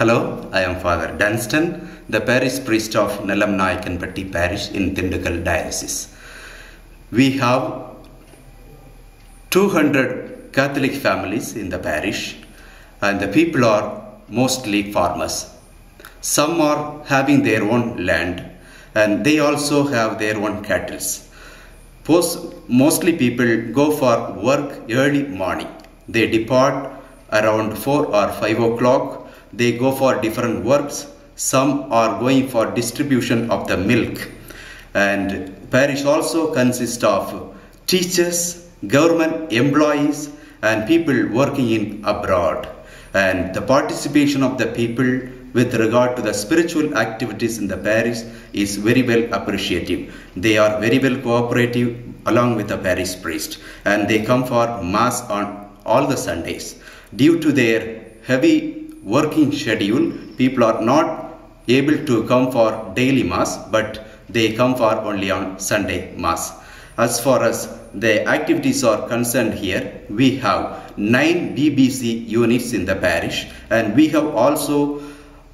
Hello, I am Father Dunstan, the parish priest of Nelam Nayakanpatti parish in Dindigul diocese. We have 200 Catholic families in the parish and the people are mostly farmers. Some are having their own land and they also have their own cattle. Mostly people go for work early morning. They depart around 4 or 5 o'clock. They go for different works. Some are going for distribution of the milk. And parish also consists of teachers, government employees and people working in abroad. And the participation of the people with regard to the spiritual activities in the parish is very well appreciative. They are very well cooperative along with the parish priest and they come for mass on all the Sundays. Due to their heavy working schedule, people are not able to come for daily mass but they come for only on Sunday mass. As far as the activities are concerned here, we have nine BCC units in the parish and we have also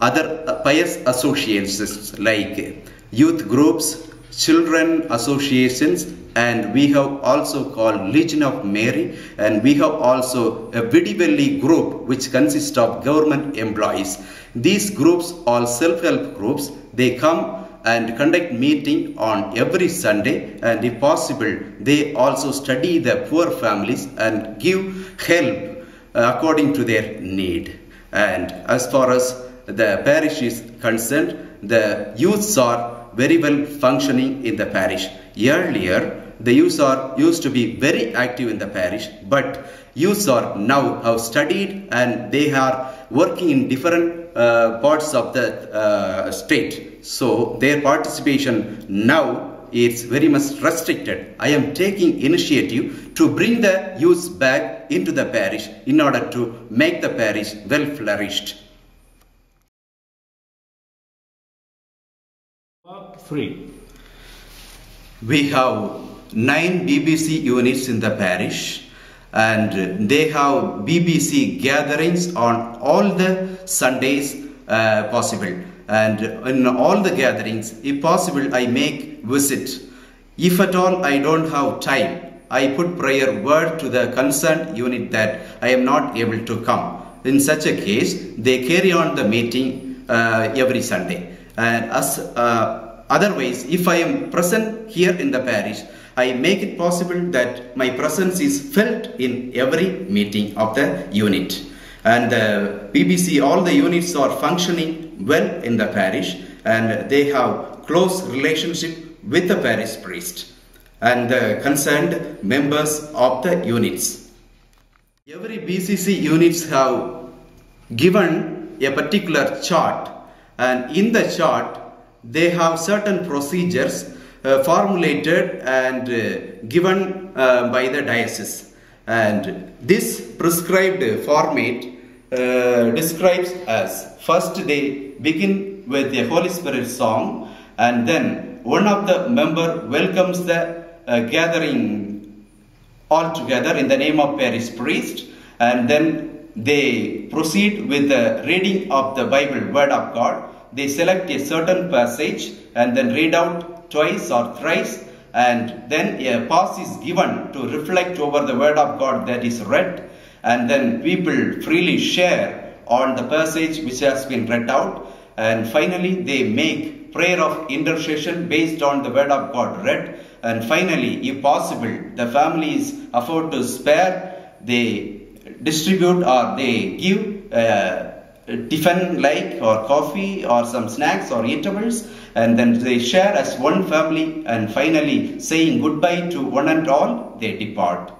other pious associations like youth groups, children associations and we have also called Legion of Mary and we have also a Vidivelli group which consists of government employees. These groups are self-help groups. They come and conduct meeting on every Sunday and if possible they also study the poor families and give help according to their need. And as far as the parish is concerned, the youths are very well functioning in the parish. Earlier, the youths are used to be very active in the parish, but youths are now have studied and they are working in different uh, parts of the uh, state. So their participation now is very much restricted. I am taking initiative to bring the youths back into the parish in order to make the parish well flourished. 3. We have nine BCC units in the parish and they have BCC gatherings on all the Sundays uh, possible and in all the gatherings if possible I make visit. If at all I don't have time I put prayer word to the concerned unit that I am not able to come. In such a case they carry on the meeting uh, every Sunday and as uh, otherwise if I am present here in the parish I make it possible that my presence is felt in every meeting of the unit. And the BCC, all the units are functioning well in the parish and they have close relationship with the parish priest and the concerned members of the units. Every BCC units have given a particular chart and in the chart they have certain procedures uh, formulated and uh, given uh, by the diocese. And this prescribed format describes as first they begin with the Holy Spirit song and then one of the member welcomes the gathering all together in the name of parish priest and then they proceed with the reading of the Bible word of God. They select a certain passage and then read out twice or thrice and then a pause is given to reflect over the word of God that is read. And then people freely share on the passage which has been read out. And finally they make prayer of intercession based on the word of God read. And finally if possible the family is afford to spare they distribute or they give uh, tiffin like or coffee or some snacks or eatables and then they share as one family and finally saying goodbye to one and all they depart